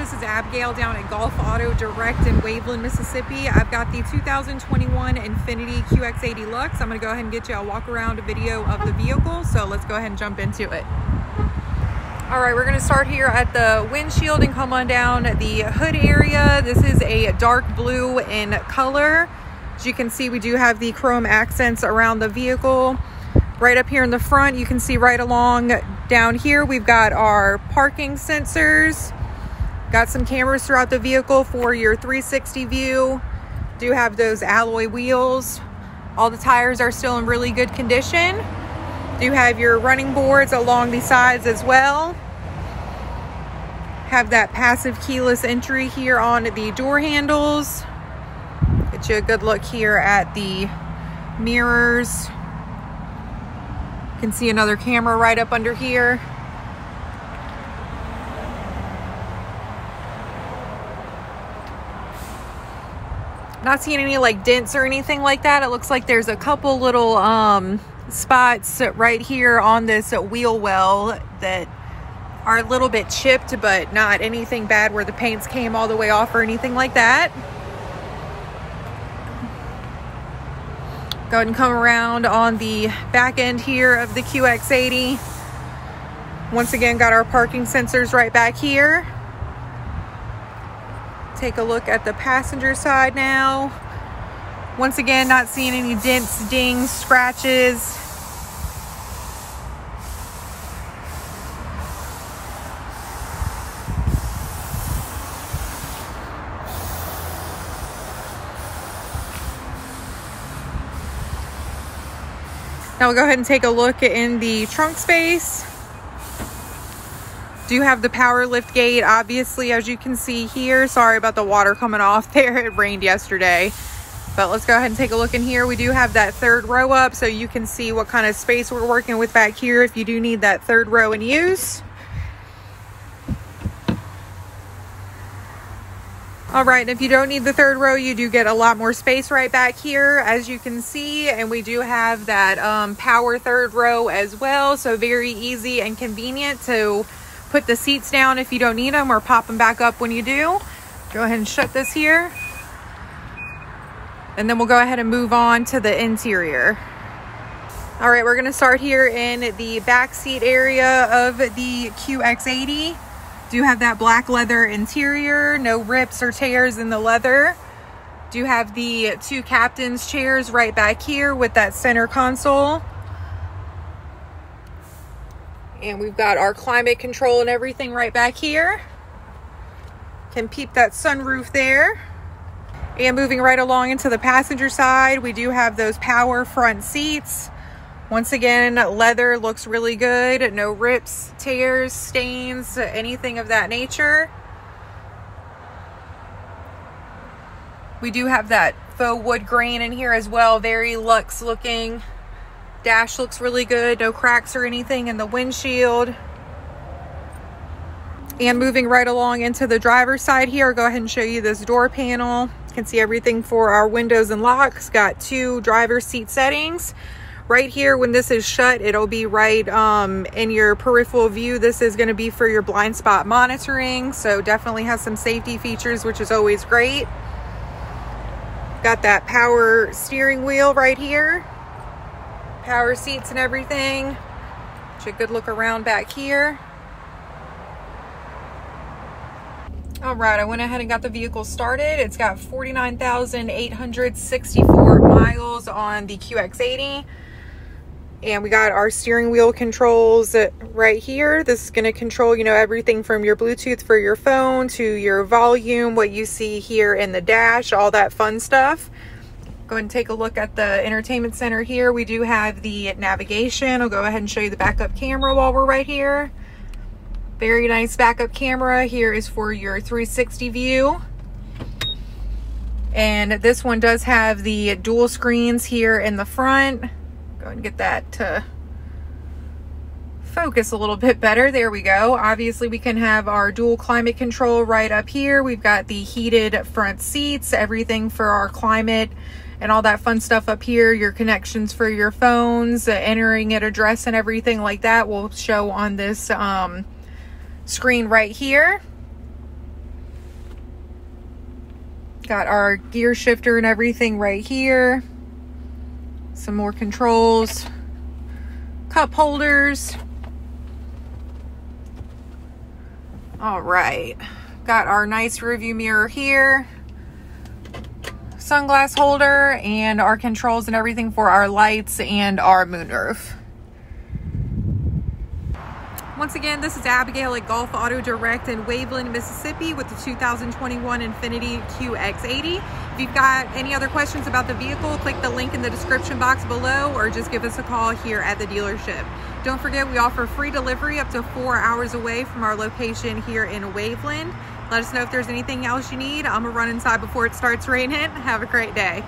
This is Abigail down at Gulf Auto Direct in Waveland, Mississippi. I've got the 2021 Infiniti QX80 Luxe. I'm going to go ahead and get you a walk around video of the vehicle. So let's go ahead and jump into it. All right, we're going to start here at the windshield and come on down the hood area. This is a dark blue in color. As you can see, we do have the chrome accents around the vehicle. Right up here in the front, you can see right along down here, we've got our parking sensors. Got some cameras throughout the vehicle for your 360 view. Do have those alloy wheels. All the tires are still in really good condition. Do have your running boards along the sides as well. Have that passive keyless entry here on the door handles. Get you a good look here at the mirrors can see another camera right up under here. Not seeing any like dents or anything like that. It looks like there's a couple little um, spots right here on this wheel well that are a little bit chipped, but not anything bad where the paints came all the way off or anything like that. Go ahead and come around on the back end here of the QX80. Once again, got our parking sensors right back here. Take a look at the passenger side now. Once again, not seeing any dents, dings, scratches, Now we'll go ahead and take a look in the trunk space. Do have the power lift gate, obviously, as you can see here. Sorry about the water coming off there. It rained yesterday. But let's go ahead and take a look in here. We do have that third row up so you can see what kind of space we're working with back here if you do need that third row in use. All right, and if you don't need the third row, you do get a lot more space right back here, as you can see. And we do have that um, power third row as well. So very easy and convenient to put the seats down if you don't need them or pop them back up when you do. Go ahead and shut this here. And then we'll go ahead and move on to the interior. All right, we're gonna start here in the back seat area of the QX80 do have that black leather interior, no rips or tears in the leather. Do have the two captain's chairs right back here with that center console. And we've got our climate control and everything right back here. Can peep that sunroof there. And moving right along into the passenger side, we do have those power front seats. Once again, leather looks really good. No rips, tears, stains, anything of that nature. We do have that faux wood grain in here as well. Very luxe looking. Dash looks really good. No cracks or anything in the windshield. And moving right along into the driver's side here, I'll go ahead and show you this door panel. You can see everything for our windows and locks. Got two driver seat settings right here when this is shut it'll be right um, in your peripheral view this is going to be for your blind spot monitoring so definitely has some safety features which is always great got that power steering wheel right here power seats and everything. Take a good look around back here. All right i went ahead and got the vehicle started. It's got 49,864 miles on the qx80 and we got our steering wheel controls right here. This is going to control you know everything from your bluetooth for your phone to your volume what you see here in the dash all that fun stuff go ahead and take a look at the entertainment center here. We do have the navigation. I'll go ahead and show you the backup camera while we're right here. Very nice backup camera. Here is for your 360 view. And this one does have the dual screens here in the front. Go ahead and get that to focus a little bit better. There we go. Obviously, we can have our dual climate control right up here. We've got the heated front seats, everything for our climate and all that fun stuff up here. Your connections for your phones, uh, entering an address and everything like that will show on this um, screen right here. Got our gear shifter and everything right here. Some more controls. Cup holders. All right. Got our nice review mirror here. Sunglass holder and our controls and everything for our lights and our moonroof. Once again, this is Abigail at Gulf Auto Direct in Waveland, Mississippi with the 2021 Infiniti QX80. If you've got any other questions about the vehicle, click the link in the description box below or just give us a call here at the dealership. Don't forget, we offer free delivery up to four hours away from our location here in Waveland. Let us know if there's anything else you need. I'm gonna run inside before it starts raining. Have a great day.